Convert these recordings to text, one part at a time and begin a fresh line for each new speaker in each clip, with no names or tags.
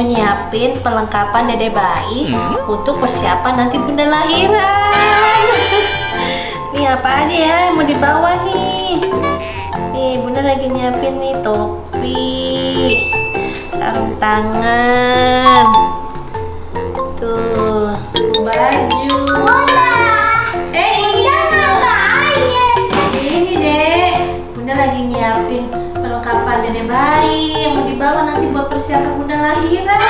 nyiapin perlengkapan dede bayi untuk persiapan nanti bunda lahiran. nih apa aja ya yang mau dibawa nih? Nih bunda lagi nyiapin nih topi, sarung tangan, tuh baju. Bunda lahiran.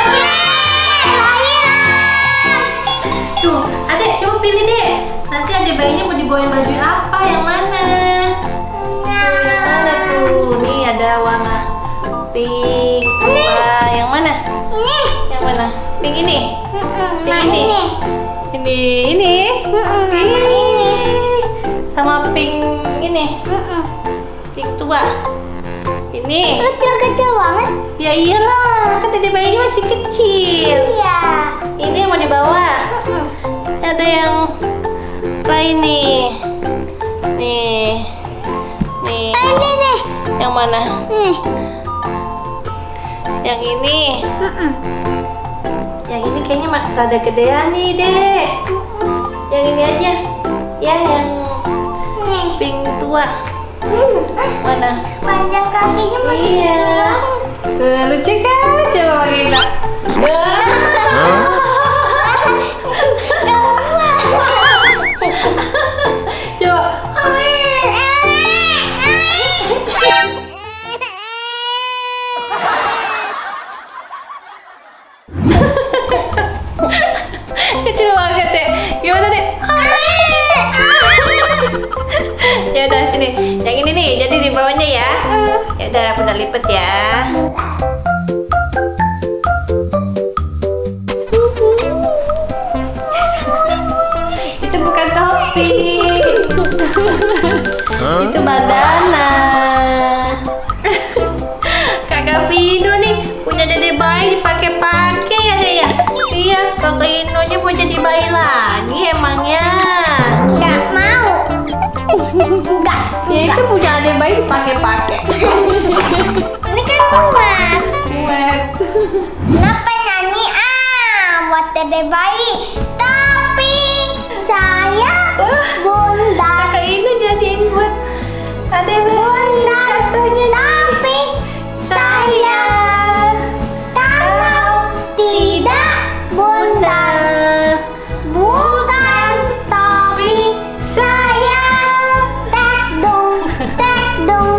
Tuh, adek coba pilih dek. Nanti adek bayinya mau dibawain baju apa? Yang mana? Tuh, yang mana tuh? Nih ada warna pink. Wah, yang mana? Yang mana? Pink ini? Pink ini? Ini, ini? Ini. Sama pink ini? Pink tua. Ini.
Kecil-kecil banget.
Ya iyalah, kan dede bayinya masih kecil.
Iya.
Ini yang mau dibawa. Ada yang lain nih. Nih. Nih.
Ini nih.
Yang mana?
Nih.
Yang ini. Yang ini kayaknya mak rada gedean nih, Dek. Yang ini aja. Ya, yang
Nih.
pink tua. Mana?
Panjang kakinya masih
Iya. Tuh, lucu kan? Coba pakai kita. Coba. Kecil banget deh. Gimana deh? ya udah sini. Yang ini bawahnya ya. Ya udah, bunda lipet ya. Itu bukan topi. Itu bandana. Kakak Vino Ya itu punya dede bayi dipakai-pakai.
Ini kan buat.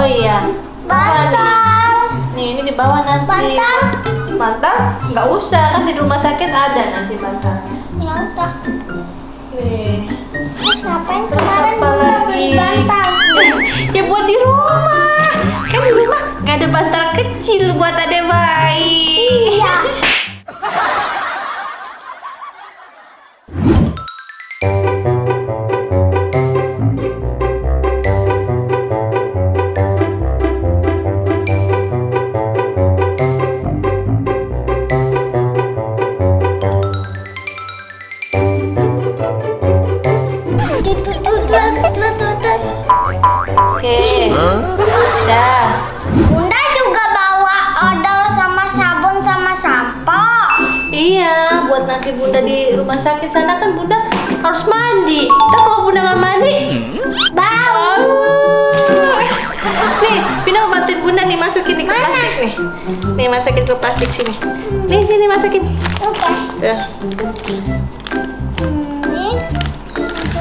Oh iya.
bantal
Nih ini di bawah nanti.
Bantal.
Bantal? Nggak usah kan di rumah sakit ada nanti bantalnya.
ya udah
Nih.
terus ngapain
Terus
kemarin
apa lagi?
beli bantal
ya buat di rumah. Kan di rumah nggak ada bantal kecil buat adek bayi.
iya
Dah.
Bunda juga bawa odol sama sabun sama sampo.
Iya, buat nanti bunda di rumah sakit sana kan bunda harus mandi. Ntar kalau bunda nggak mandi,
Bau.
Oh. Nih, Pina bantuin bunda nih masukin nih ke plastik nih. Nih masukin ke plastik sini. Nih sini masukin.
Oke.
Tuh.
Ini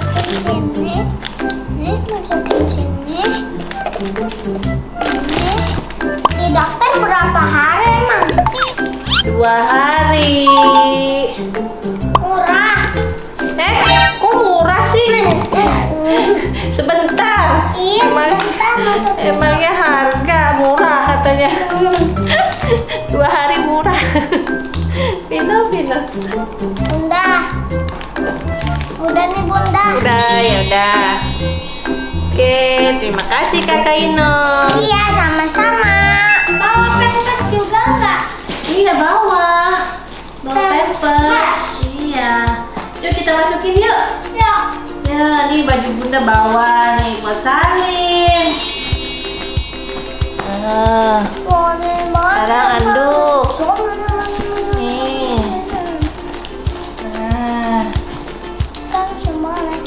masukin sini.
Kok murah sih? Sebentar Emangnya harga murah katanya. Dua hari murah. Vino, Vino.
Bunda. Udah nih Bunda.
Udah, ya udah. Oke, terima kasih Kakak Ino.
Iya, sama-sama. Bawa pampers juga enggak?
Iya, bawa. Bawa pampers. Iya. Yuk kita masukin yuk.
Ya.
Ya, nih baju bunda bawa nih buat salin. Nah,
banget.
Sekarang anduk. Nih.
Boleh.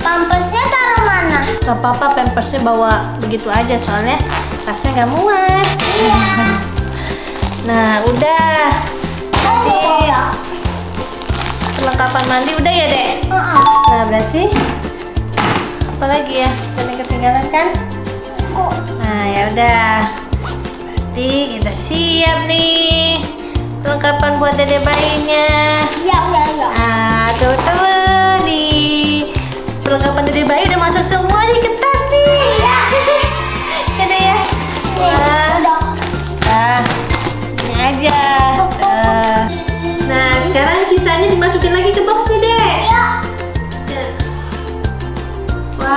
Pampersnya taruh mana?
gak apa-apa pampersnya bawa begitu aja soalnya tasnya nggak muat.
Iya.
Nah, udah. Nanti perlengkapan mandi udah ya, Dek?
Heeh.
Nah, berarti apa lagi ya? Yang ketinggalan kan?
Kok
Nah, ya udah. Berarti kita siap nih. Perlengkapan buat dede bayinya.
Ya, ya, ya.
Nah, teman-teman nih. Perlengkapan dede bayi udah masuk semua nih ke tas nih.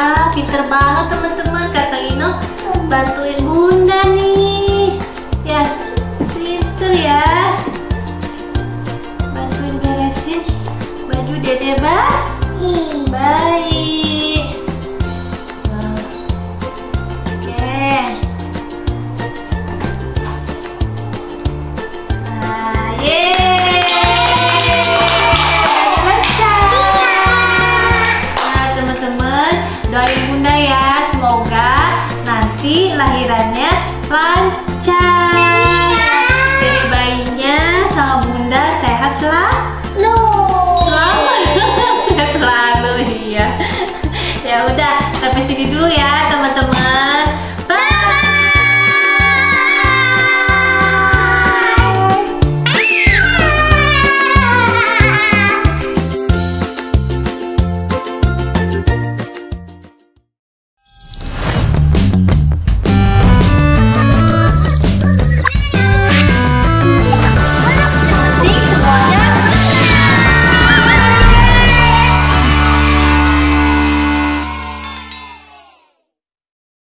Wah, pinter banget teman-teman. Kakak Ino bantuin Bunda nih. Ya, pinter ya. Bantuin beresin baju Dede
Ih.
bayi. Semoga nanti lahirannya lancar.